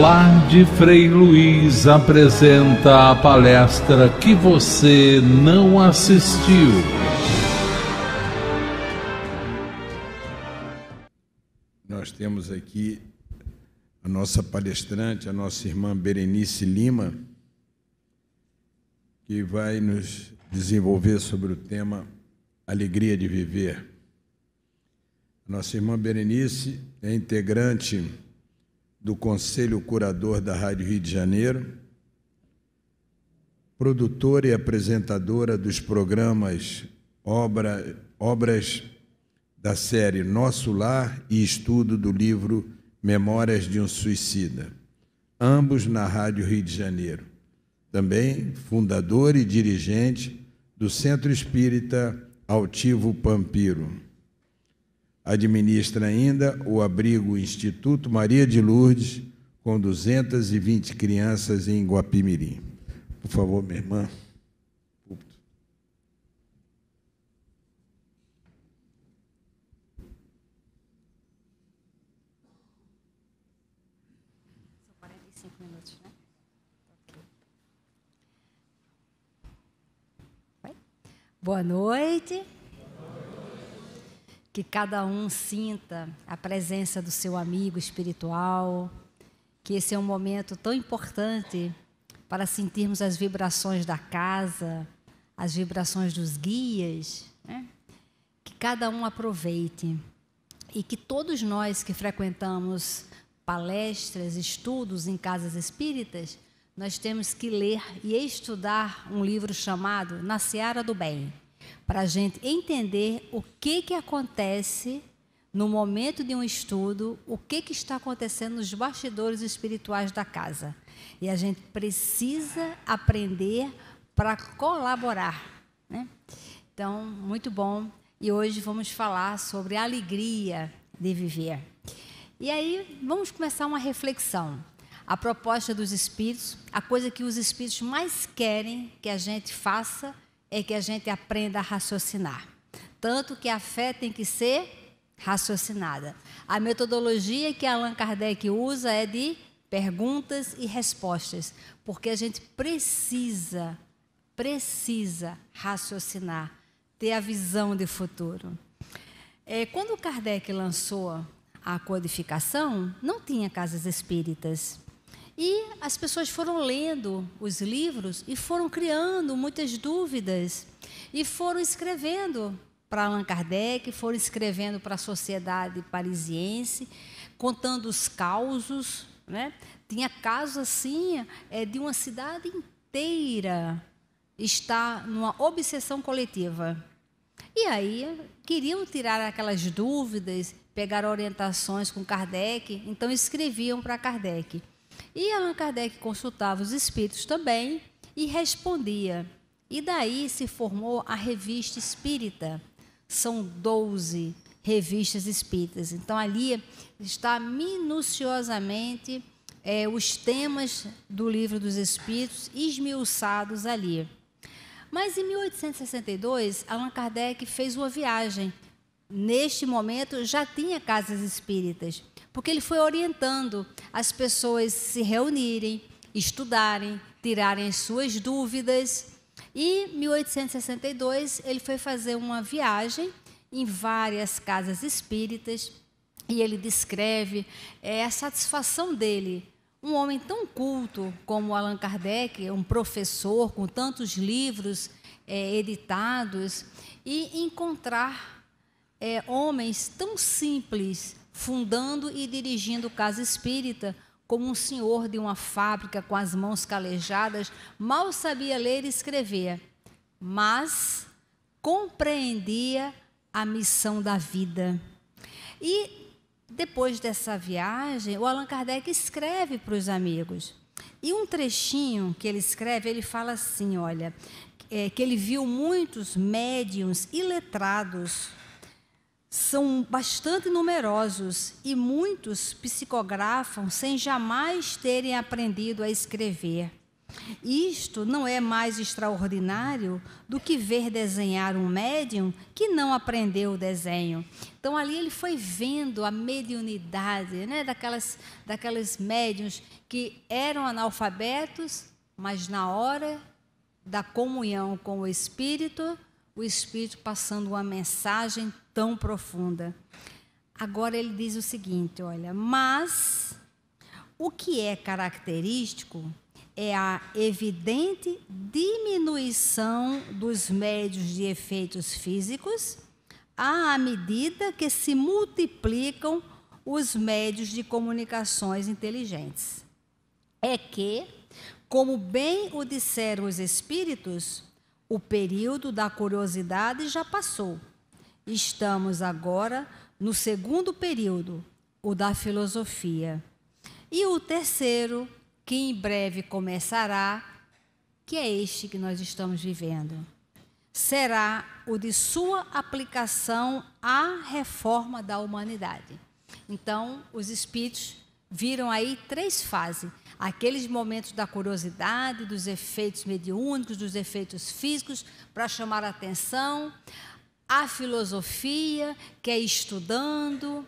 Lar de Frei Luiz apresenta a palestra que você não assistiu. Nós temos aqui a nossa palestrante, a nossa irmã Berenice Lima, que vai nos desenvolver sobre o tema Alegria de Viver. Nossa irmã Berenice é integrante do Conselho Curador da Rádio Rio de Janeiro, produtora e apresentadora dos programas Obra, Obras da série Nosso Lar e estudo do livro Memórias de um Suicida, ambos na Rádio Rio de Janeiro. Também fundador e dirigente do Centro Espírita Altivo Pampiro Administra ainda o abrigo Instituto Maria de Lourdes, com 220 crianças em Guapimirim. Por favor, minha irmã. Boa noite que cada um sinta a presença do seu amigo espiritual, que esse é um momento tão importante para sentirmos as vibrações da casa, as vibrações dos guias, né? que cada um aproveite e que todos nós que frequentamos palestras, estudos em casas espíritas, nós temos que ler e estudar um livro chamado Na Seara do Bem para a gente entender o que, que acontece no momento de um estudo, o que, que está acontecendo nos bastidores espirituais da casa. E a gente precisa aprender para colaborar. Né? Então, muito bom. E hoje vamos falar sobre a alegria de viver. E aí, vamos começar uma reflexão. A proposta dos espíritos, a coisa que os espíritos mais querem que a gente faça é que a gente aprenda a raciocinar. Tanto que a fé tem que ser raciocinada. A metodologia que Allan Kardec usa é de perguntas e respostas, porque a gente precisa, precisa raciocinar, ter a visão de futuro. É, quando Kardec lançou a codificação, não tinha casas espíritas. E as pessoas foram lendo os livros e foram criando muitas dúvidas e foram escrevendo para Allan Kardec, foram escrevendo para a sociedade parisiense, contando os causos. Né? Tinha casos assim é, de uma cidade inteira estar numa obsessão coletiva. E aí queriam tirar aquelas dúvidas, pegar orientações com Kardec, então escreviam para Kardec. E Allan Kardec consultava os espíritos também e respondia. E daí se formou a revista espírita. São 12 revistas espíritas. Então ali está minuciosamente é, os temas do livro dos espíritos esmiuçados ali. Mas em 1862, Allan Kardec fez uma viagem. Neste momento já tinha casas espíritas porque ele foi orientando as pessoas se reunirem, estudarem, tirarem as suas dúvidas. E em 1862 ele foi fazer uma viagem em várias casas espíritas e ele descreve é, a satisfação dele. Um homem tão culto como Allan Kardec, um professor com tantos livros é, editados, e encontrar é, homens tão simples, fundando e dirigindo casa espírita, como um senhor de uma fábrica com as mãos calejadas, mal sabia ler e escrever, mas compreendia a missão da vida. E depois dessa viagem, o Allan Kardec escreve para os amigos. E um trechinho que ele escreve, ele fala assim: olha, é, que ele viu muitos médiums iletrados são bastante numerosos e muitos psicografam sem jamais terem aprendido a escrever. Isto não é mais extraordinário do que ver desenhar um médium que não aprendeu o desenho. Então ali ele foi vendo a mediunidade, né, daquelas daquelas médiums que eram analfabetos, mas na hora da comunhão com o espírito, o espírito passando uma mensagem tão profunda. Agora ele diz o seguinte, olha, mas o que é característico é a evidente diminuição dos médios de efeitos físicos à medida que se multiplicam os médios de comunicações inteligentes. É que, como bem o disseram os espíritos, o período da curiosidade já passou. Estamos agora no segundo período, o da filosofia. E o terceiro, que em breve começará, que é este que nós estamos vivendo. Será o de sua aplicação à reforma da humanidade. Então, os espíritos viram aí três fases: aqueles momentos da curiosidade, dos efeitos mediúnicos, dos efeitos físicos, para chamar a atenção, a filosofia, que é estudando,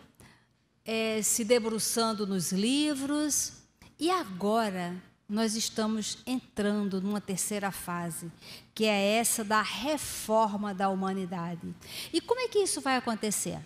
é, se debruçando nos livros, e agora nós estamos entrando numa terceira fase, que é essa da reforma da humanidade. E como é que isso vai acontecer?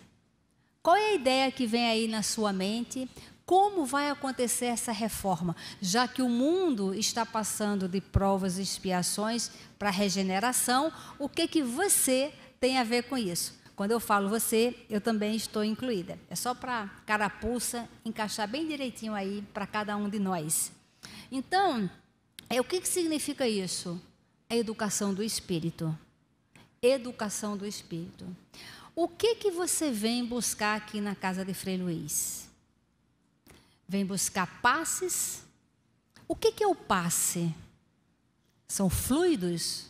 Qual é a ideia que vem aí na sua mente? Como vai acontecer essa reforma? Já que o mundo está passando de provas e expiações para regeneração, o que que você tem a ver com isso? Quando eu falo você, eu também estou incluída. É só para carapuça encaixar bem direitinho aí para cada um de nós. Então, é, o que, que significa isso? A educação do espírito. Educação do espírito. O que que você vem buscar aqui na casa de Frei Luiz? Vem buscar passes? O que que é o passe? São fluidos?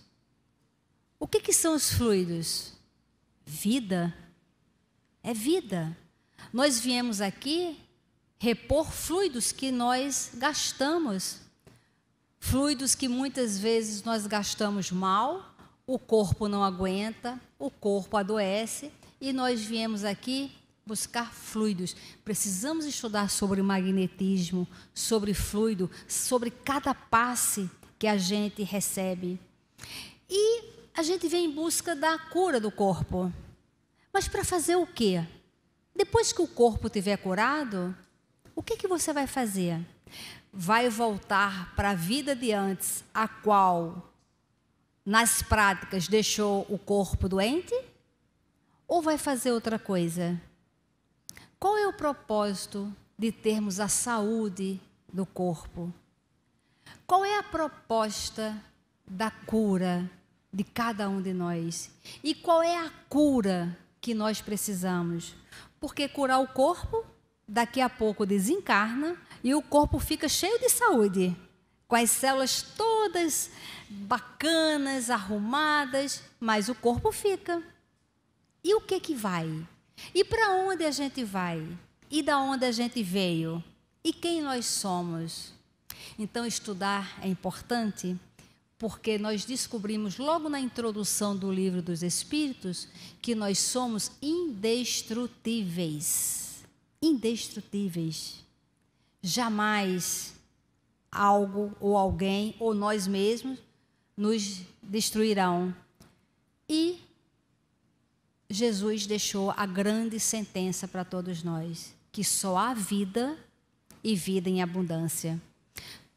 O que que são os fluidos? Vida. É vida. Nós viemos aqui repor fluidos que nós gastamos. Fluidos que muitas vezes nós gastamos mal, o corpo não aguenta, o corpo adoece e nós viemos aqui buscar fluidos. Precisamos estudar sobre magnetismo, sobre fluido, sobre cada passe que a gente recebe. E a gente vem em busca da cura do corpo. Mas para fazer o quê? Depois que o corpo estiver curado, o que, que você vai fazer? Vai voltar para a vida de antes, a qual, nas práticas, deixou o corpo doente? Ou vai fazer outra coisa? Qual é o propósito de termos a saúde do corpo? Qual é a proposta da cura de cada um de nós. E qual é a cura que nós precisamos? Porque curar o corpo, daqui a pouco desencarna e o corpo fica cheio de saúde, com as células todas bacanas, arrumadas, mas o corpo fica. E o que que vai? E para onde a gente vai? E da onde a gente veio? E quem nós somos? Então estudar é importante porque nós descobrimos logo na introdução do livro dos Espíritos que nós somos indestrutíveis. Indestrutíveis. Jamais algo ou alguém ou nós mesmos nos destruirão. E Jesus deixou a grande sentença para todos nós, que só há vida e vida em abundância.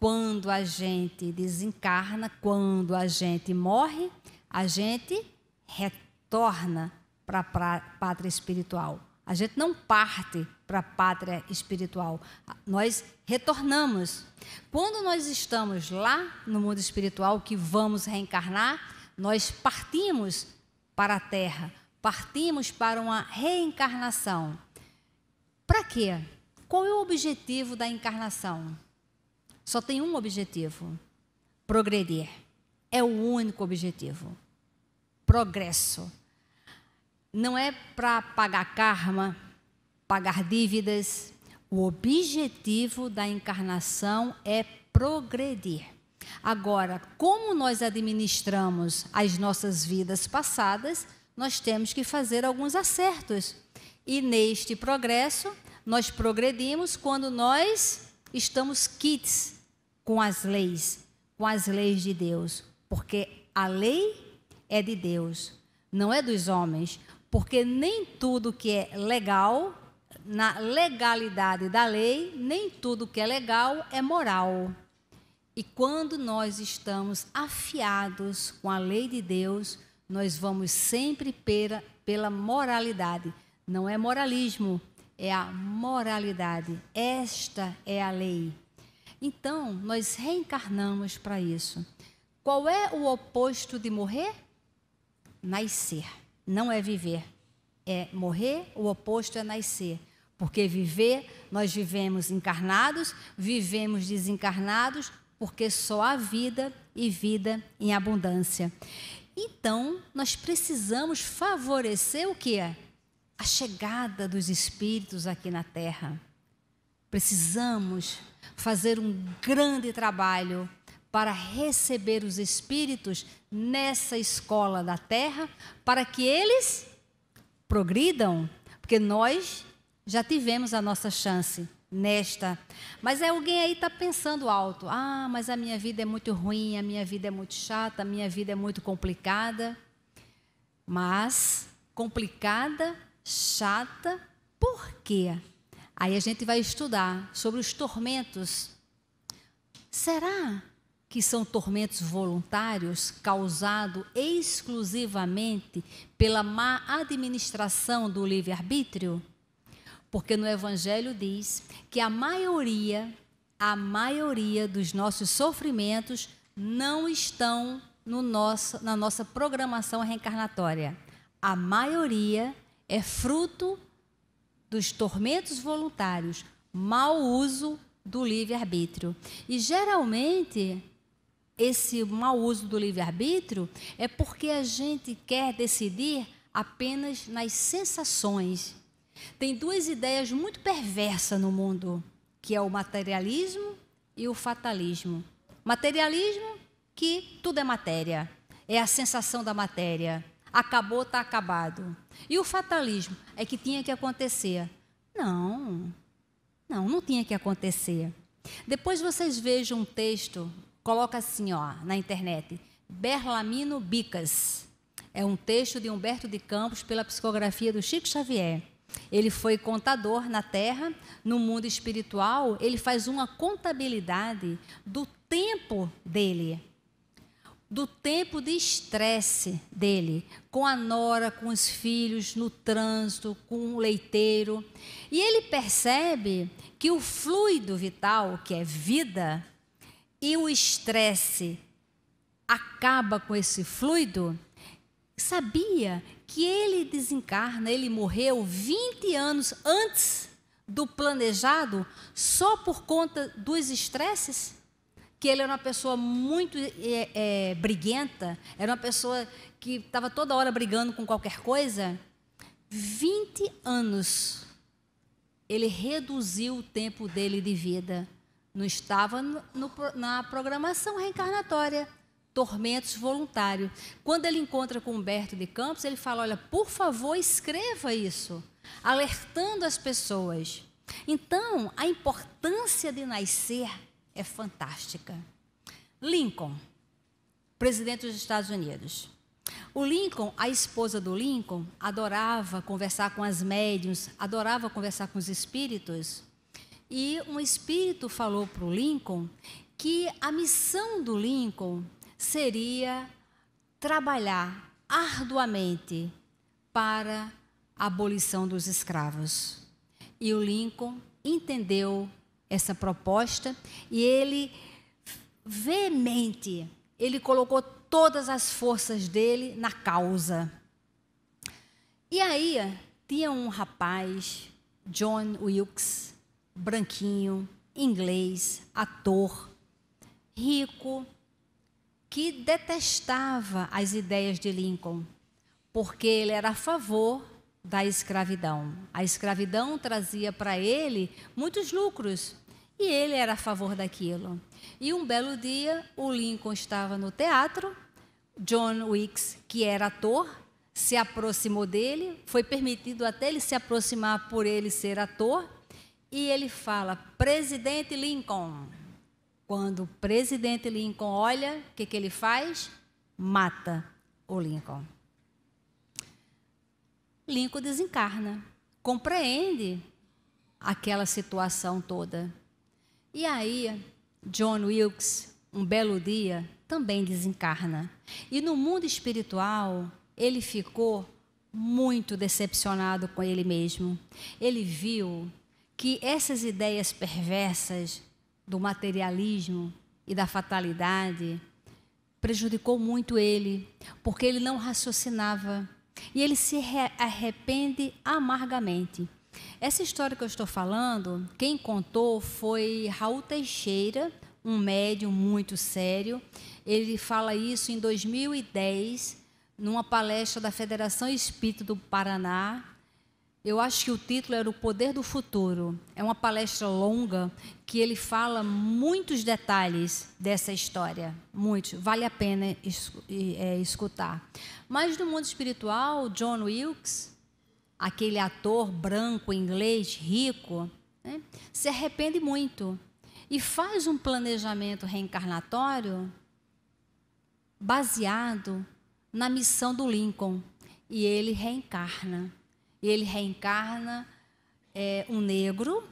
Quando a gente desencarna, quando a gente morre, a gente retorna para a pátria espiritual. A gente não parte para a pátria espiritual. Nós retornamos. Quando nós estamos lá no mundo espiritual, que vamos reencarnar, nós partimos para a terra, partimos para uma reencarnação. Para quê? Qual é o objetivo da encarnação? Só tem um objetivo: progredir. É o único objetivo. Progresso. Não é para pagar karma, pagar dívidas. O objetivo da encarnação é progredir. Agora, como nós administramos as nossas vidas passadas, nós temos que fazer alguns acertos. E neste progresso, nós progredimos quando nós estamos quites com as leis, com as leis de Deus, porque a lei é de Deus, não é dos homens, porque nem tudo que é legal, na legalidade da lei, nem tudo que é legal é moral. E quando nós estamos afiados com a lei de Deus, nós vamos sempre pela, pela moralidade. Não é moralismo, é a moralidade. Esta é a lei. Então, nós reencarnamos para isso. Qual é o oposto de morrer? Nascer. Não é viver. É morrer, o oposto é nascer. Porque viver, nós vivemos encarnados, vivemos desencarnados, porque só há vida e vida em abundância. Então, nós precisamos favorecer o que é? A chegada dos espíritos aqui na Terra. Precisamos fazer um grande trabalho para receber os espíritos nessa escola da terra, para que eles progridam, porque nós já tivemos a nossa chance nesta. Mas é alguém aí está pensando alto: ah, mas a minha vida é muito ruim, a minha vida é muito chata, a minha vida é muito complicada. Mas complicada, chata, por quê? Aí a gente vai estudar sobre os tormentos. Será que são tormentos voluntários causados exclusivamente pela má administração do livre-arbítrio? Porque no Evangelho diz que a maioria, a maioria dos nossos sofrimentos não estão no nosso, na nossa programação reencarnatória. A maioria é fruto dos tormentos voluntários, mau uso do livre-arbítrio. E geralmente, esse mau uso do livre-arbítrio é porque a gente quer decidir apenas nas sensações. Tem duas ideias muito perversas no mundo, que é o materialismo e o fatalismo. Materialismo, que tudo é matéria, é a sensação da matéria. Acabou, está acabado. E o fatalismo é que tinha que acontecer. Não, não, não tinha que acontecer. Depois vocês vejam um texto, coloca assim ó, na internet, Berlamino Bicas. É um texto de Humberto de Campos pela psicografia do Chico Xavier. Ele foi contador na Terra, no mundo espiritual, ele faz uma contabilidade do tempo dele do tempo de estresse dele, com a nora, com os filhos, no trânsito, com o leiteiro. E ele percebe que o fluido vital, que é vida, e o estresse acaba com esse fluido. Sabia que ele desencarna, ele morreu 20 anos antes do planejado, só por conta dos estresses? Que ele era uma pessoa muito é, é, briguenta, era uma pessoa que estava toda hora brigando com qualquer coisa. 20 anos ele reduziu o tempo dele de vida. Não estava no, no, na programação reencarnatória. Tormentos voluntários. Quando ele encontra com Humberto de Campos, ele fala: Olha, por favor, escreva isso, alertando as pessoas. Então, a importância de nascer é fantástica. Lincoln, presidente dos Estados Unidos. O Lincoln, a esposa do Lincoln, adorava conversar com as médiums, adorava conversar com os espíritos. E um espírito falou para o Lincoln que a missão do Lincoln seria trabalhar arduamente para a abolição dos escravos. E o Lincoln entendeu essa proposta e ele veemente, ele colocou todas as forças dele na causa. E aí tinha um rapaz, John Wilkes, branquinho, inglês, ator, rico, que detestava as ideias de Lincoln, porque ele era a favor da escravidão. A escravidão trazia para ele muitos lucros E ele era a favor daquilo. E um belo dia, o Lincoln estava no teatro, John Wilkes, que era ator, se aproximou dele, foi permitido até ele se aproximar por ele ser ator, e ele fala: Presidente Lincoln. Quando o presidente Lincoln olha, o que, que ele faz? Mata o Lincoln. Lincoln desencarna, compreende aquela situação toda. E aí, John Wilkes, um belo dia, também desencarna. E no mundo espiritual, ele ficou muito decepcionado com ele mesmo. Ele viu que essas ideias perversas do materialismo e da fatalidade prejudicou muito ele, porque ele não raciocinava e ele se arrepende amargamente. Essa história que eu estou falando, quem contou foi Raul Teixeira, um médium muito sério. Ele fala isso em 2010, numa palestra da Federação Espírita do Paraná, eu acho que o título era O Poder do Futuro. É uma palestra longa que ele fala muitos detalhes dessa história. Muitos. Vale a pena é, escutar. Mas no mundo espiritual, John Wilkes, aquele ator branco, inglês, rico, né, se arrepende muito e faz um planejamento reencarnatório baseado na missão do Lincoln. E ele reencarna e ele reencarna é, um negro,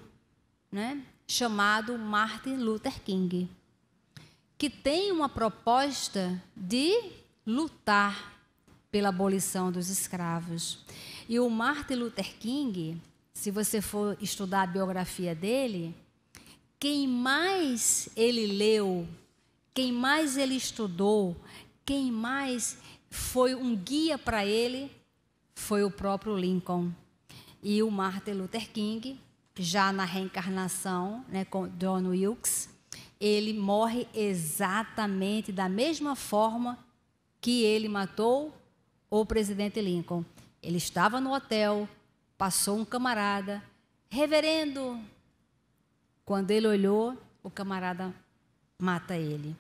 né, chamado Martin Luther King, que tem uma proposta de lutar pela abolição dos escravos. E o Martin Luther King, se você for estudar a biografia dele, quem mais ele leu, quem mais ele estudou, quem mais foi um guia para ele foi o próprio Lincoln. E o Martin Luther King, já na reencarnação, né, com John Wilkes, ele morre exatamente da mesma forma que ele matou o presidente Lincoln. Ele estava no hotel, passou um camarada, reverendo. Quando ele olhou, o camarada mata ele.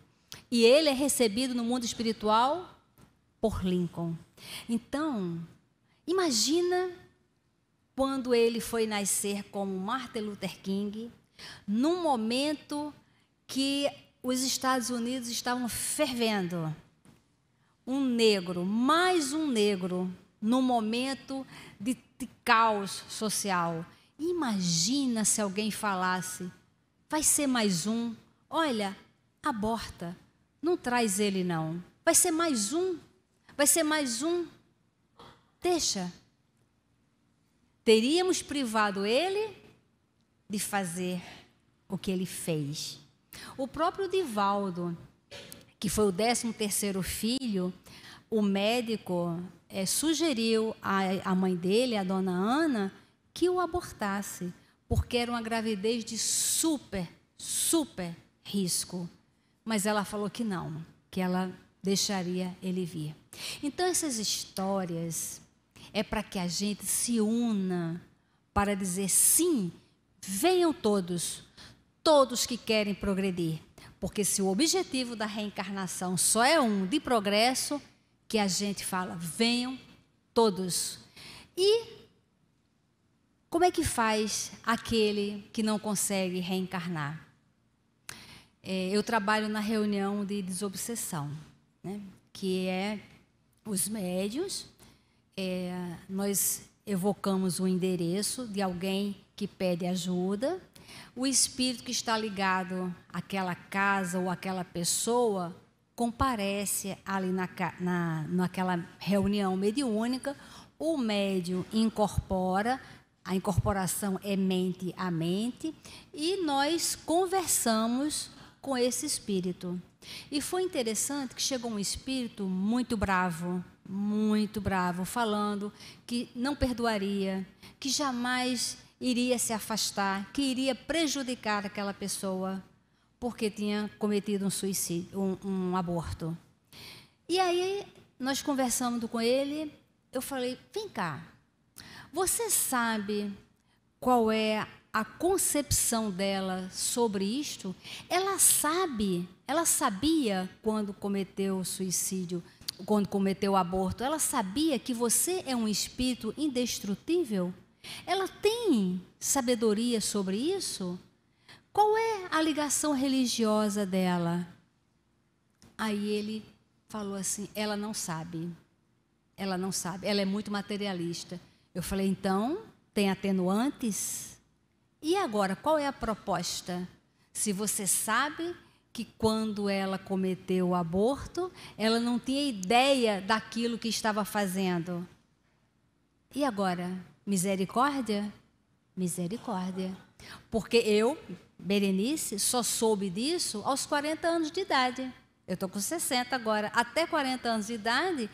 E ele é recebido no mundo espiritual por Lincoln. Então, Imagina quando ele foi nascer como Martin Luther King, num momento que os Estados Unidos estavam fervendo. Um negro, mais um negro, num momento de, de caos social. Imagina se alguém falasse: vai ser mais um, olha, aborta, não traz ele não. Vai ser mais um, vai ser mais um. Deixa. Teríamos privado ele de fazer o que ele fez. O próprio Divaldo, que foi o décimo terceiro filho, o médico é, sugeriu à, à mãe dele, a dona Ana, que o abortasse, porque era uma gravidez de super, super risco. Mas ela falou que não, que ela deixaria ele vir. Então, essas histórias é para que a gente se una para dizer sim, venham todos, todos que querem progredir. Porque se o objetivo da reencarnação só é um de progresso, que a gente fala, venham todos. E como é que faz aquele que não consegue reencarnar? É, eu trabalho na reunião de desobsessão, né, que é os médios é, nós evocamos o endereço de alguém que pede ajuda. O espírito que está ligado àquela casa ou àquela pessoa comparece ali na, na, naquela reunião mediúnica. O médium incorpora, a incorporação é mente a mente, e nós conversamos com esse espírito. E foi interessante que chegou um espírito muito bravo, muito bravo, falando que não perdoaria, que jamais iria se afastar, que iria prejudicar aquela pessoa porque tinha cometido um suicídio, um, um aborto. E aí nós conversando com ele, eu falei: vem cá, você sabe qual é a concepção dela sobre isto, ela sabe, ela sabia quando cometeu o suicídio, quando cometeu o aborto, ela sabia que você é um espírito indestrutível? Ela tem sabedoria sobre isso? Qual é a ligação religiosa dela? Aí ele falou assim: ela não sabe. Ela não sabe. Ela é muito materialista. Eu falei: então, tem atenuantes? E agora, qual é a proposta? Se você sabe que quando ela cometeu o aborto, ela não tinha ideia daquilo que estava fazendo. E agora, misericórdia? Misericórdia. Porque eu, Berenice, só soube disso aos 40 anos de idade. Eu estou com 60 agora. Até 40 anos de idade,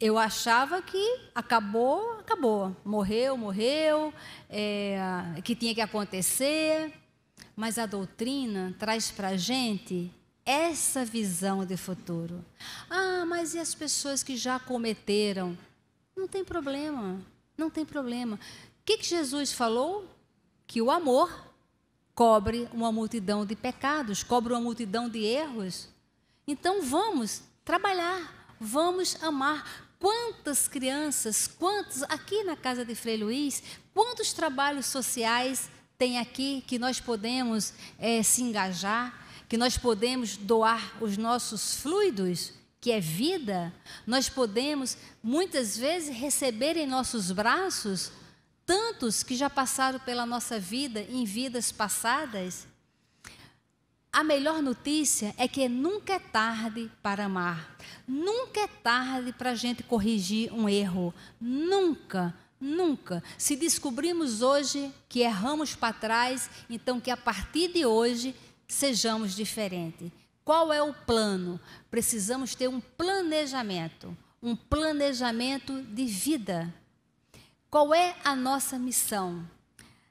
eu achava que acabou, acabou. Morreu, morreu, é, que tinha que acontecer. Mas a doutrina traz para a gente essa visão de futuro. Ah, mas e as pessoas que já cometeram? Não tem problema, não tem problema. O que, que Jesus falou? Que o amor cobre uma multidão de pecados, cobre uma multidão de erros. Então vamos trabalhar, vamos amar, Quantas crianças, quantos, aqui na casa de Frei Luiz, quantos trabalhos sociais tem aqui que nós podemos é, se engajar, que nós podemos doar os nossos fluidos, que é vida, nós podemos muitas vezes receber em nossos braços tantos que já passaram pela nossa vida em vidas passadas. A melhor notícia é que nunca é tarde para amar. Nunca é tarde para a gente corrigir um erro. Nunca, nunca. Se descobrimos hoje que erramos para trás, então que a partir de hoje sejamos diferentes. Qual é o plano? Precisamos ter um planejamento, um planejamento de vida. Qual é a nossa missão?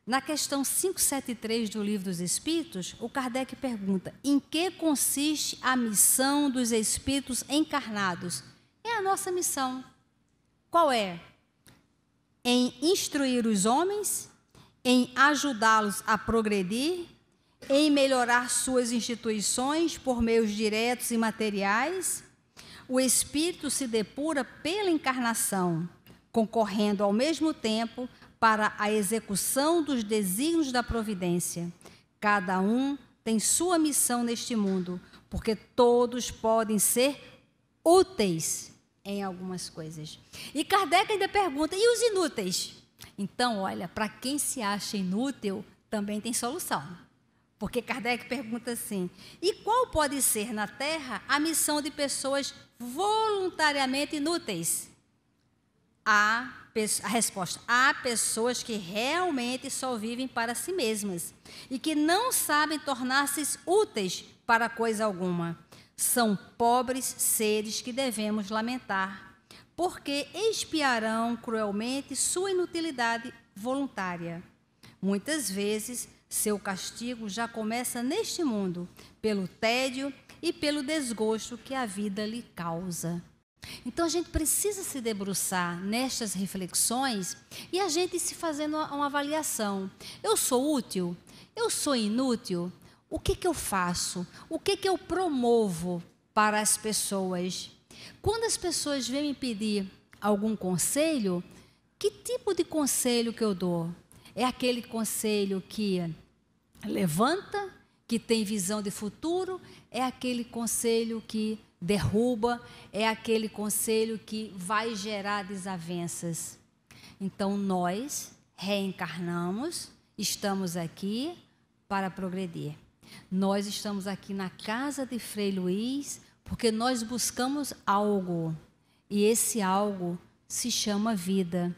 Na questão 573 do Livro dos Espíritos, o Kardec pergunta: em que consiste a missão dos espíritos encarnados? É a nossa missão. Qual é? Em instruir os homens, em ajudá-los a progredir, em melhorar suas instituições por meios diretos e materiais. O espírito se depura pela encarnação, concorrendo ao mesmo tempo para a execução dos desígnios da providência. Cada um tem sua missão neste mundo, porque todos podem ser úteis em algumas coisas. E Kardec ainda pergunta: e os inúteis? Então, olha, para quem se acha inútil, também tem solução. Porque Kardec pergunta assim: e qual pode ser na Terra a missão de pessoas voluntariamente inúteis? Há a resposta: há pessoas que realmente só vivem para si mesmas e que não sabem tornar-se úteis para coisa alguma. São pobres seres que devemos lamentar, porque expiarão cruelmente sua inutilidade voluntária. Muitas vezes, seu castigo já começa neste mundo, pelo tédio e pelo desgosto que a vida lhe causa. Então a gente precisa se debruçar nestas reflexões e a gente se fazendo uma, avaliação. Eu sou útil? Eu sou inútil? O que, que eu faço? O que, que eu promovo para as pessoas? Quando as pessoas vêm me pedir algum conselho, que tipo de conselho que eu dou? É aquele conselho que levanta, que tem visão de futuro? É aquele conselho que derruba, é aquele conselho que vai gerar desavenças. Então nós reencarnamos, estamos aqui para progredir. Nós estamos aqui na casa de Frei Luiz porque nós buscamos algo e esse algo se chama vida.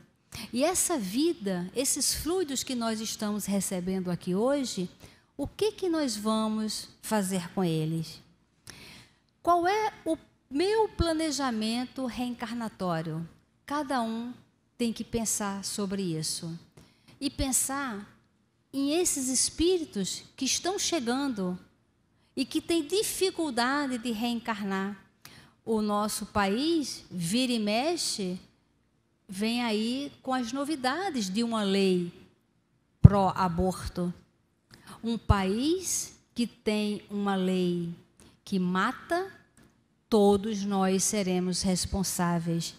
E essa vida, esses fluidos que nós estamos recebendo aqui hoje, o que que nós vamos fazer com eles? Qual é o meu planejamento reencarnatório? Cada um tem que pensar sobre isso. E pensar em esses espíritos que estão chegando e que têm dificuldade de reencarnar. O nosso país, vira e mexe, vem aí com as novidades de uma lei pró-aborto. Um país que tem uma lei que mata, todos nós seremos responsáveis.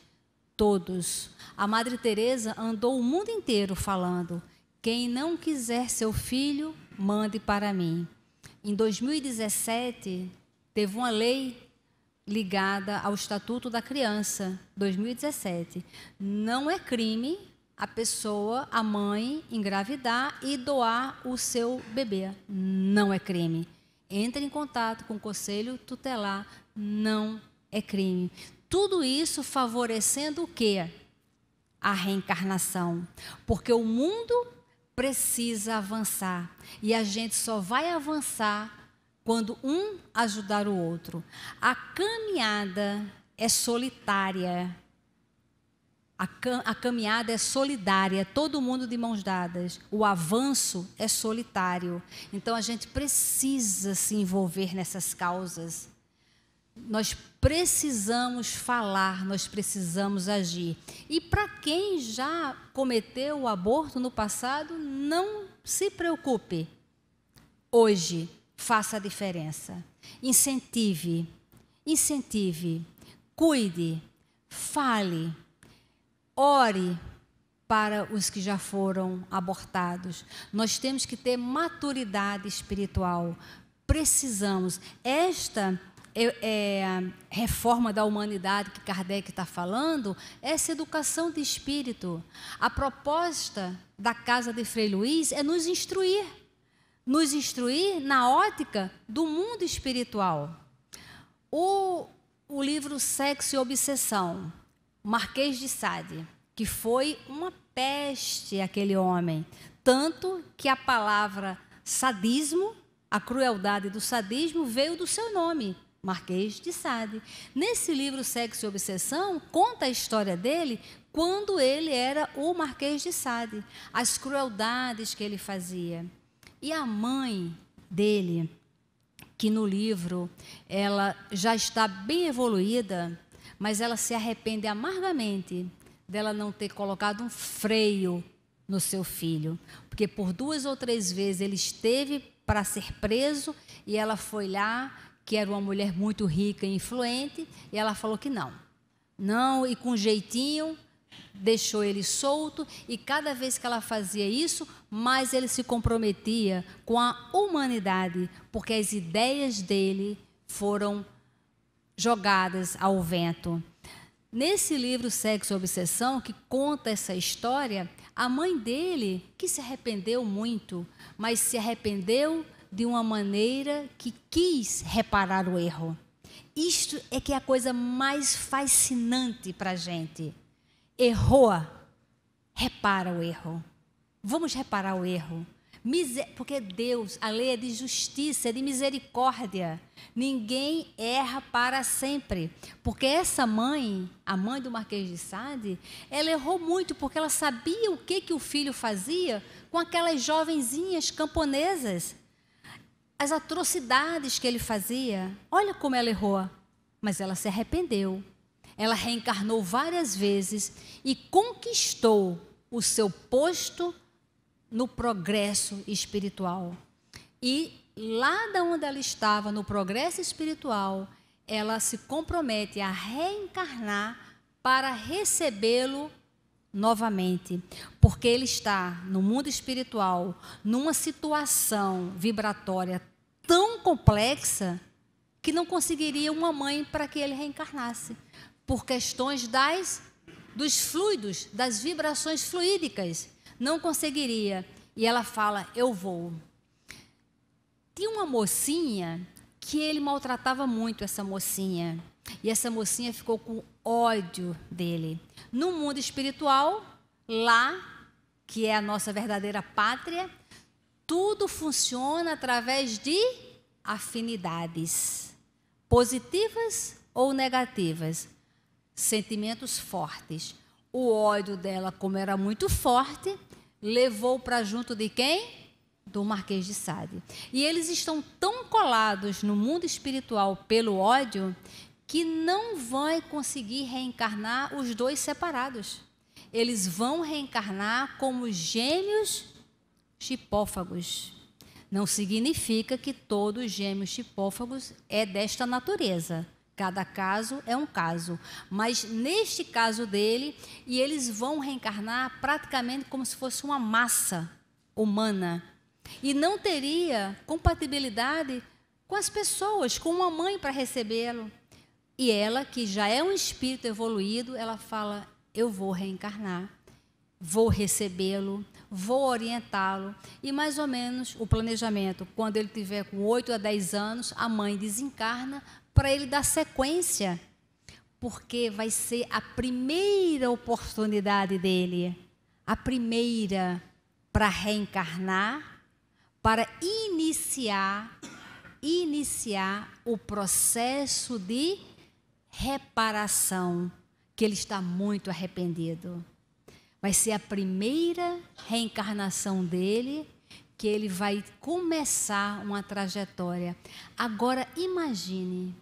Todos. A Madre Teresa andou o mundo inteiro falando: quem não quiser seu filho, mande para mim. Em 2017, teve uma lei ligada ao Estatuto da Criança, 2017. Não é crime a pessoa, a mãe, engravidar e doar o seu bebê. Não é crime. Entre em contato com o conselho tutelar. Não é crime. Tudo isso favorecendo o quê? A reencarnação. Porque o mundo precisa avançar. E a gente só vai avançar quando um ajudar o outro. A caminhada é solitária. A, cam a caminhada é solidária, todo mundo de mãos dadas. O avanço é solitário. Então a gente precisa se envolver nessas causas. Nós precisamos falar, nós precisamos agir. E para quem já cometeu o aborto no passado, não se preocupe. Hoje, faça a diferença. Incentive, incentive, cuide, fale Ore para os que já foram abortados. Nós temos que ter maturidade espiritual. Precisamos. Esta é, é, reforma da humanidade que Kardec está falando, essa educação de espírito. A proposta da casa de Frei Luiz é nos instruir, nos instruir na ótica do mundo espiritual. O, o livro Sexo e Obsessão Marquês de Sade, que foi uma peste aquele homem, tanto que a palavra sadismo, a crueldade do sadismo veio do seu nome, Marquês de Sade. Nesse livro Sexo e Obsessão, conta a história dele quando ele era o Marquês de Sade, as crueldades que ele fazia. E a mãe dele, que no livro ela já está bem evoluída, mas ela se arrepende amargamente dela não ter colocado um freio no seu filho, porque por duas ou três vezes ele esteve para ser preso e ela foi lá, que era uma mulher muito rica e influente, e ela falou que não. Não, e com jeitinho deixou ele solto, e cada vez que ela fazia isso, mais ele se comprometia com a humanidade, porque as ideias dele foram jogadas ao vento. Nesse livro Sexo e Obsessão, que conta essa história, a mãe dele, que se arrependeu muito, mas se arrependeu de uma maneira que quis reparar o erro. Isto é que é a coisa mais fascinante para a gente. Errou, repara o erro. Vamos reparar o erro. Porque Deus, a lei é de justiça, é de misericórdia. Ninguém erra para sempre. Porque essa mãe, a mãe do Marquês de Sade, ela errou muito porque ela sabia o que, que o filho fazia com aquelas jovenzinhas camponesas. As atrocidades que ele fazia. Olha como ela errou. Mas ela se arrependeu. Ela reencarnou várias vezes e conquistou o seu posto no progresso espiritual. E lá da onde ela estava, no progresso espiritual, ela se compromete a reencarnar para recebê-lo novamente, porque ele está no mundo espiritual, numa situação vibratória tão complexa que não conseguiria uma mãe para que ele reencarnasse, por questões das dos fluidos, das vibrações fluídicas não conseguiria. E ela fala: Eu vou. Tinha uma mocinha que ele maltratava muito, essa mocinha. E essa mocinha ficou com ódio dele. No mundo espiritual, lá, que é a nossa verdadeira pátria, tudo funciona através de afinidades, positivas ou negativas, sentimentos fortes. O ódio dela, como era muito forte, levou para junto de quem? Do Marquês de Sade. E eles estão tão colados no mundo espiritual pelo ódio que não vão conseguir reencarnar os dois separados. Eles vão reencarnar como gêmeos tipófagos. Não significa que todos os gêmeos tipófagos é desta natureza. Cada caso é um caso. Mas neste caso dele, e eles vão reencarnar praticamente como se fosse uma massa humana. E não teria compatibilidade com as pessoas, com uma mãe para recebê-lo. E ela, que já é um espírito evoluído, ela fala: Eu vou reencarnar, vou recebê-lo, vou orientá-lo. E mais ou menos o planejamento, quando ele tiver com 8 a 10 anos, a mãe desencarna para ele dar sequência, porque vai ser a primeira oportunidade dele, a primeira para reencarnar, para iniciar iniciar o processo de reparação, que ele está muito arrependido. Vai ser a primeira reencarnação dele que ele vai começar uma trajetória. Agora imagine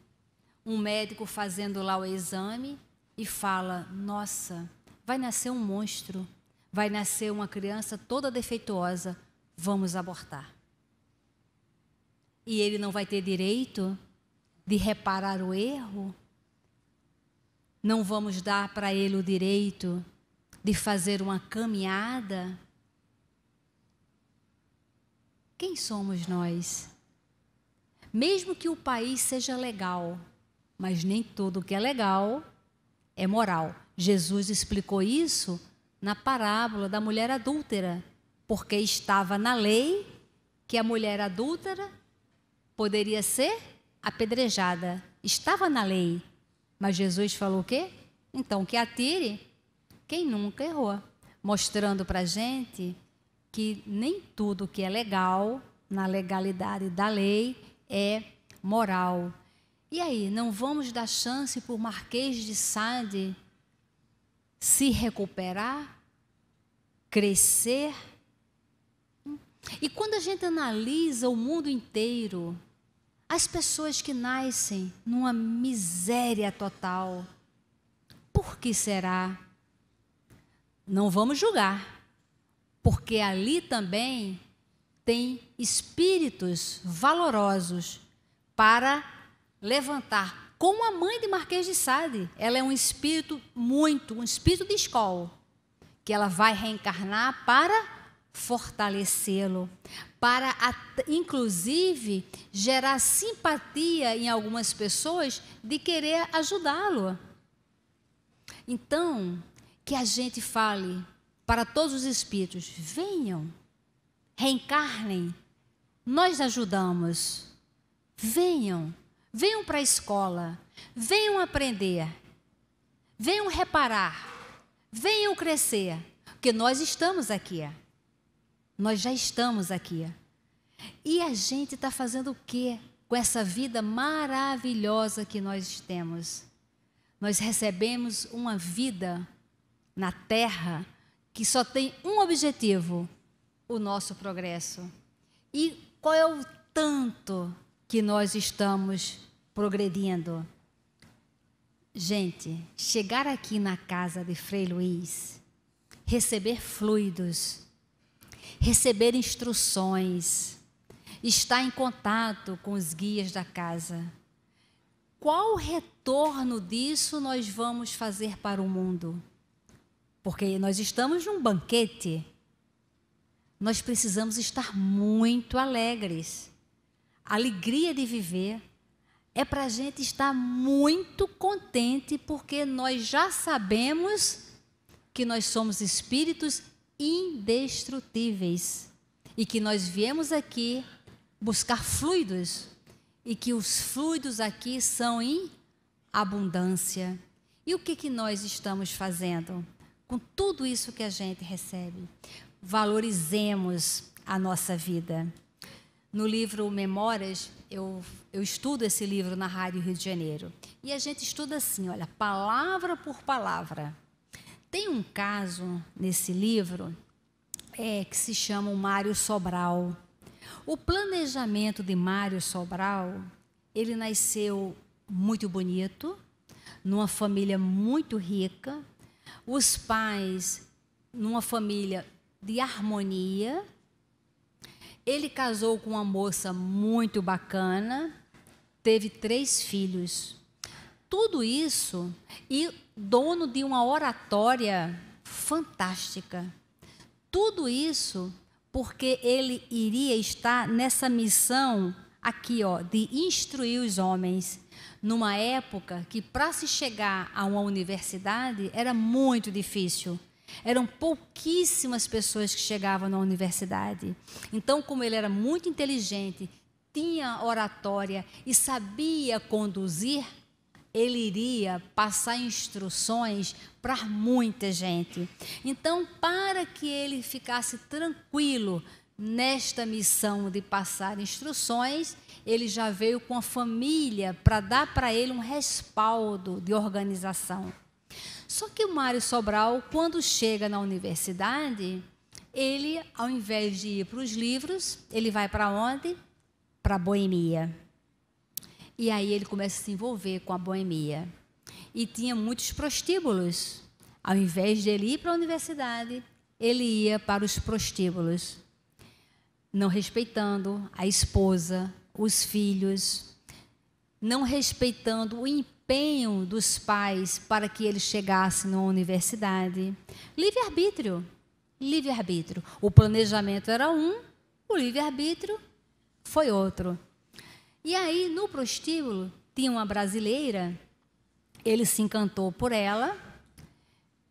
um médico fazendo lá o exame e fala: "Nossa, vai nascer um monstro, vai nascer uma criança toda defeituosa, vamos abortar". E ele não vai ter direito de reparar o erro? Não vamos dar para ele o direito de fazer uma caminhada? Quem somos nós? Mesmo que o país seja legal, mas nem tudo que é legal é moral. Jesus explicou isso na parábola da mulher adúltera, porque estava na lei que a mulher adúltera poderia ser apedrejada. Estava na lei. Mas Jesus falou o quê? Então que atire quem nunca errou, mostrando para a gente que nem tudo que é legal, na legalidade da lei, é moral. E aí, não vamos dar chance para o Marquês de Sade se recuperar, crescer? E quando a gente analisa o mundo inteiro, as pessoas que nascem numa miséria total, por que será? Não vamos julgar, porque ali também tem espíritos valorosos para levantar. Como a mãe de Marquês de Sade, ela é um espírito muito, um espírito de escola, que ela vai reencarnar para fortalecê-lo, para inclusive gerar simpatia em algumas pessoas de querer ajudá-lo. Então, que a gente fale para todos os espíritos: venham, reencarnem, nós ajudamos. Venham, venham para a escola, venham aprender, venham reparar, venham crescer, porque nós estamos aqui. Nós já estamos aqui. E a gente está fazendo o quê com essa vida maravilhosa que nós temos? Nós recebemos uma vida na Terra que só tem um objetivo: o nosso progresso. E qual é o tanto que nós estamos progredindo? Gente, chegar aqui na casa de Frei Luiz, receber fluidos, receber instruções, estar em contato com os guias da casa. Qual retorno disso nós vamos fazer para o mundo? Porque nós estamos num banquete, nós precisamos estar muito alegres. A alegria de viver é para a gente estar muito contente, porque nós já sabemos que nós somos espíritos indestrutíveis e que nós viemos aqui buscar fluidos e que os fluidos aqui são em abundância. E o que, que nós estamos fazendo? Com tudo isso que a gente recebe. Valorizemos a nossa vida. No livro Memórias, eu, eu estudo esse livro na Rádio Rio de Janeiro. E a gente estuda assim, olha, palavra por palavra. Tem um caso nesse livro é, que se chama o Mário Sobral. O planejamento de Mário Sobral, ele nasceu muito bonito, numa família muito rica, os pais numa família de harmonia, Ele casou com uma moça muito bacana, teve três filhos. Tudo isso e dono de uma oratória fantástica. Tudo isso porque ele iria estar nessa missão aqui, ó, de instruir os homens numa época que para se chegar a uma universidade era muito difícil. Eram pouquíssimas pessoas que chegavam na universidade. Então, como ele era muito inteligente, tinha oratória e sabia conduzir, ele iria passar instruções para muita gente. Então, para que ele ficasse tranquilo nesta missão de passar instruções, ele já veio com a família para dar para ele um respaldo de organização. Só que o Mário Sobral, quando chega na universidade, ele, ao invés de ir para os livros, ele vai para onde? Para a boemia. E aí ele começa a se envolver com a boemia. E tinha muitos prostíbulos. Ao invés de ele ir para a universidade, ele ia para os prostíbulos, não respeitando a esposa, os filhos, não respeitando o empenho dos pais para que ele chegasse na universidade. Livre-arbítrio. Livre-arbítrio. O planejamento era um, o livre-arbítrio foi outro. E aí, no prostíbulo, tinha uma brasileira, ele se encantou por ela,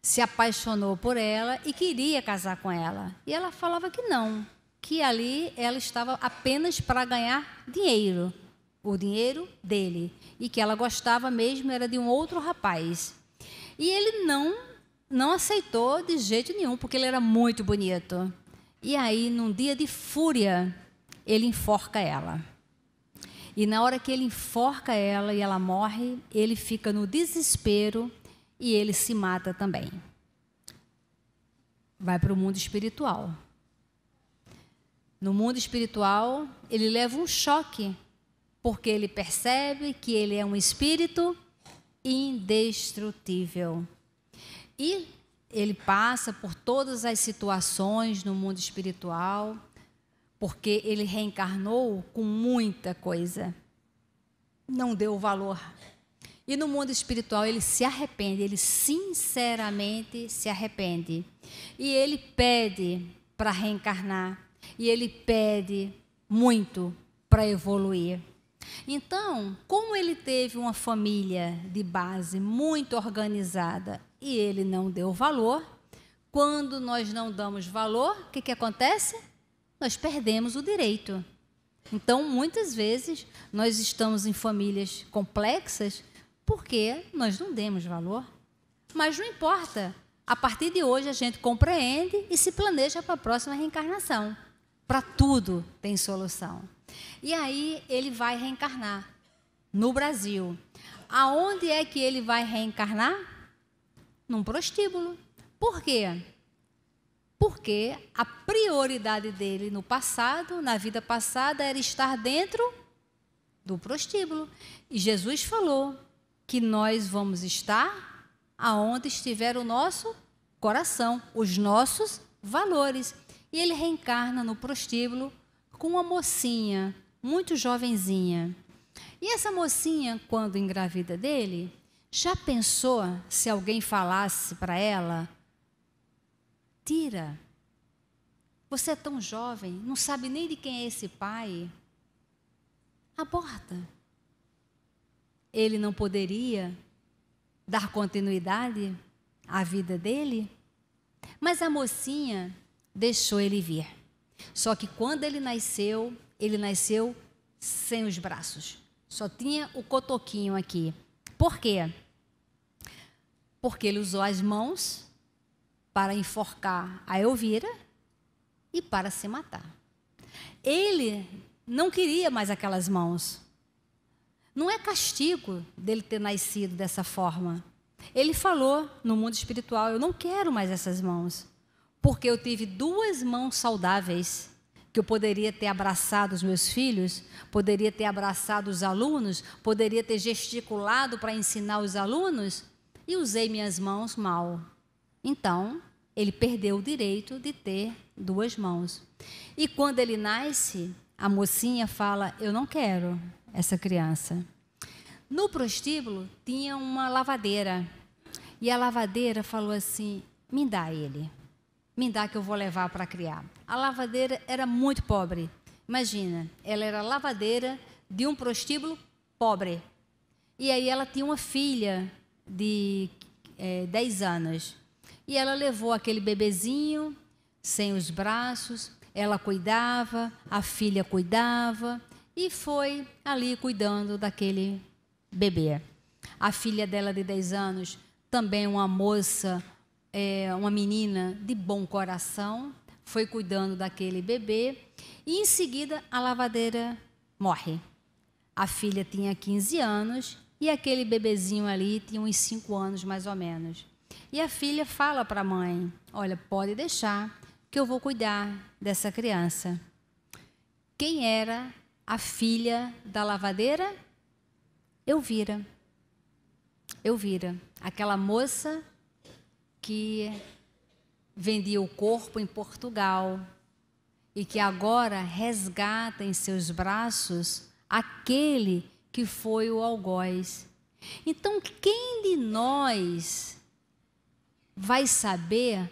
se apaixonou por ela e queria casar com ela. E ela falava que não, que ali ela estava apenas para ganhar dinheiro, o dinheiro dele, e que ela gostava mesmo era de um outro rapaz. E ele não não aceitou de jeito nenhum, porque ele era muito bonito. E aí, num dia de fúria, ele enforca ela. E na hora que ele enforca ela e ela morre, ele fica no desespero e ele se mata também. Vai para o mundo espiritual. No mundo espiritual, ele leva um choque, porque ele percebe que ele é um espírito indestrutível. E ele passa por todas as situações no mundo espiritual, porque ele reencarnou com muita coisa. Não deu valor. E no mundo espiritual ele se arrepende, ele sinceramente se arrepende. E ele pede para reencarnar. E ele pede muito para evoluir. Então, como ele teve uma família de base muito organizada e ele não deu valor, quando nós não damos valor, o que, que acontece? nós perdemos o direito. Então, muitas vezes, nós estamos em famílias complexas porque nós não demos valor. Mas não importa. A partir de hoje, a gente compreende e se planeja para a próxima reencarnação. Para tudo tem solução. E aí, ele vai reencarnar no Brasil. Aonde é que ele vai reencarnar? Num prostíbulo. Por quê? Porque a prioridade dele no passado, na vida passada, era estar dentro do prostíbulo. E Jesus falou que nós vamos estar aonde estiver o nosso coração, os nossos valores. E ele reencarna no prostíbulo com uma mocinha, muito jovenzinha. E essa mocinha, quando engravida dele, já pensou se alguém falasse para ela Tira. Você é tão jovem, não sabe nem de quem é esse pai. Aborta. Ele não poderia dar continuidade à vida dele? Mas a mocinha deixou ele vir. Só que quando ele nasceu, ele nasceu sem os braços. Só tinha o cotoquinho aqui. Por quê? Porque ele usou as mãos para enforcar a Elvira e para se matar. Ele não queria mais aquelas mãos. Não é castigo dele ter nascido dessa forma. Ele falou no mundo espiritual: Eu não quero mais essas mãos, porque eu tive duas mãos saudáveis que eu poderia ter abraçado os meus filhos, poderia ter abraçado os alunos, poderia ter gesticulado para ensinar os alunos e usei minhas mãos mal. Então, ele perdeu o direito de ter duas mãos. E quando ele nasce, a mocinha fala: Eu não quero essa criança. No prostíbulo tinha uma lavadeira. E a lavadeira falou assim: Me dá ele. Me dá que eu vou levar para criar. A lavadeira era muito pobre. Imagina, ela era lavadeira de um prostíbulo pobre. E aí ela tinha uma filha de é, 10 anos. E ela levou aquele bebezinho sem os braços, ela cuidava, a filha cuidava e foi ali cuidando daquele bebê. A filha dela de 10 anos, também uma moça, é, uma menina de bom coração, foi cuidando daquele bebê e em seguida a lavadeira morre. A filha tinha 15 anos e aquele bebezinho ali tinha uns 5 anos mais ou menos. E a filha fala para a mãe: Olha, pode deixar que eu vou cuidar dessa criança. Quem era a filha da lavadeira? Eu vira. Eu vira. Aquela moça que vendia o corpo em Portugal e que agora resgata em seus braços aquele que foi o algoz. Então, quem de nós vai saber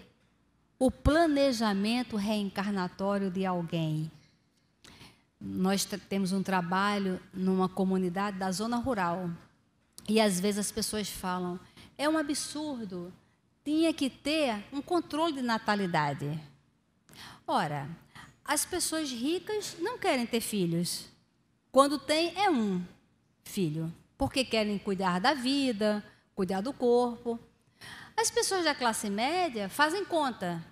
o planejamento reencarnatório de alguém? Nós temos um trabalho numa comunidade da zona rural e às vezes as pessoas falam: é um absurdo, tinha que ter um controle de natalidade. Ora, as pessoas ricas não querem ter filhos. Quando tem, é um filho, porque querem cuidar da vida, cuidar do corpo. As pessoas da classe média fazem conta.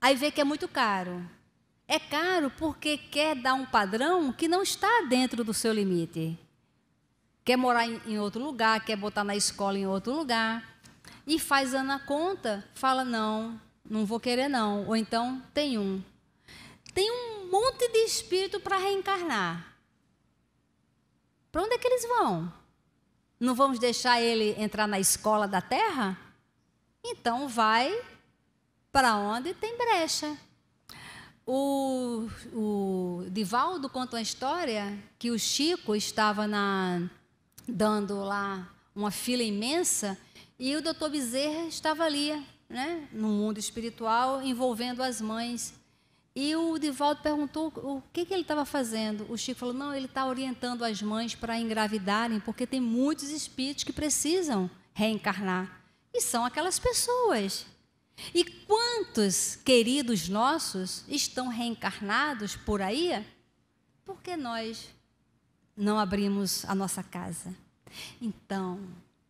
Aí vê que é muito caro. É caro porque quer dar um padrão que não está dentro do seu limite. Quer morar em outro lugar, quer botar na escola em outro lugar. E faz a conta, fala: não, não vou querer não. Ou então, tem um tem um monte de espírito para reencarnar. Para onde é que eles vão? Não vamos deixar ele entrar na escola da terra? Então vai para onde tem brecha. O, o Divaldo conta uma história que o Chico estava na, dando lá uma fila imensa e o doutor Bezerra estava ali, né, no mundo espiritual, envolvendo as mães. E o Divaldo perguntou o que, que ele estava fazendo. O Chico falou: não, ele está orientando as mães para engravidarem, porque tem muitos espíritos que precisam reencarnar. E são aquelas pessoas. E quantos queridos nossos estão reencarnados por aí? Porque nós não abrimos a nossa casa. Então,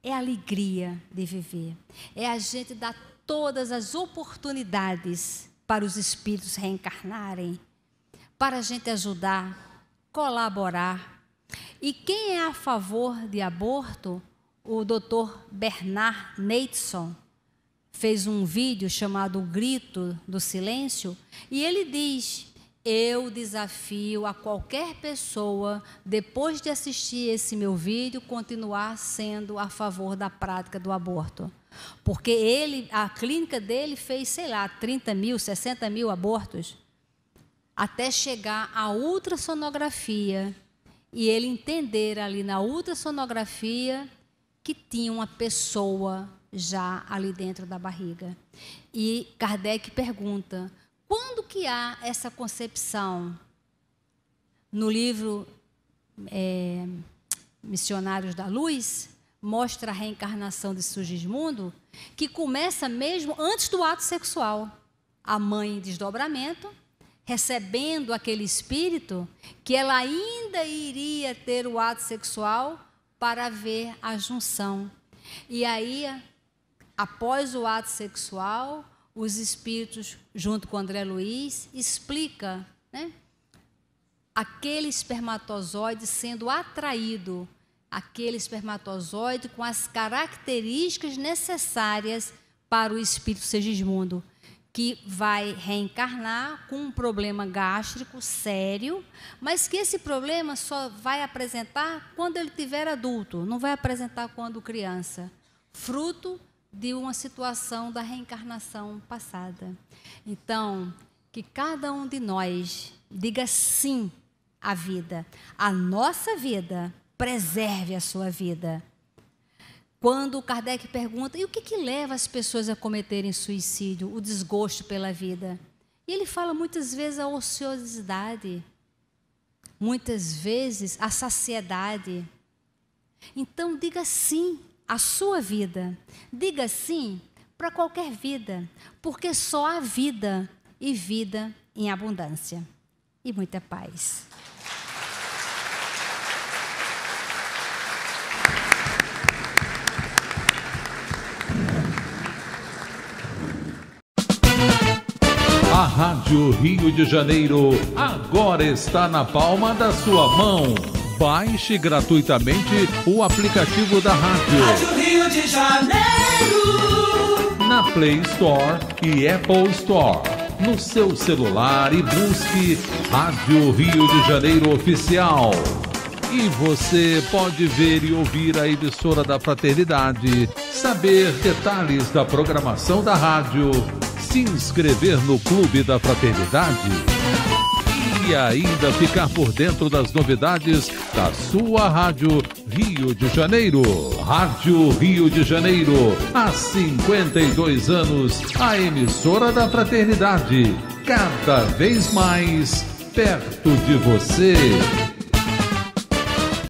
é a alegria de viver. É a gente dar todas as oportunidades para os espíritos reencarnarem, para a gente ajudar, colaborar. E quem é a favor de aborto? O doutor Bernard Neidson fez um vídeo chamado O Grito do Silêncio e ele diz: Eu desafio a qualquer pessoa, depois de assistir esse meu vídeo, continuar sendo a favor da prática do aborto. Porque ele, a clínica dele fez, sei lá, 30 mil, 60 mil abortos, até chegar à ultrassonografia e ele entender ali na ultrassonografia que tinha uma pessoa já ali dentro da barriga. E Kardec pergunta: quando que há essa concepção? No livro é, Missionários da Luz, mostra a reencarnação de Sugismundo, que começa mesmo antes do ato sexual. A mãe em desdobramento, recebendo aquele espírito, que ela ainda iria ter o ato sexual para ver a junção. E aí, após o ato sexual, os espíritos, junto com André Luiz, explica né, aquele espermatozoide sendo atraído aquele espermatozoide com as características necessárias para o espírito Segismundo, que vai reencarnar com um problema gástrico sério, mas que esse problema só vai apresentar quando ele tiver adulto, não vai apresentar quando criança, fruto de uma situação da reencarnação passada. Então, que cada um de nós diga sim à vida, a nossa vida, preserve a sua vida. Quando Kardec pergunta, e o que, que leva as pessoas a cometerem suicídio? O desgosto pela vida. E ele fala muitas vezes a ociosidade, muitas vezes a saciedade. Então, diga sim à sua vida, diga sim para qualquer vida, porque só há vida e vida em abundância e muita paz. A Rádio Rio de Janeiro agora está na palma da sua mão. Baixe gratuitamente o aplicativo da rádio. Rádio Rio de Janeiro. Na Play Store e Apple Store. No seu celular e busque Rádio Rio de Janeiro Oficial. E você pode ver e ouvir a emissora da Fraternidade, saber detalhes da programação da rádio, se inscrever no Clube da Fraternidade e ainda ficar por dentro das novidades da sua rádio Rio de Janeiro. Rádio Rio de Janeiro, há 52 anos, a emissora da Fraternidade, cada vez mais perto de você.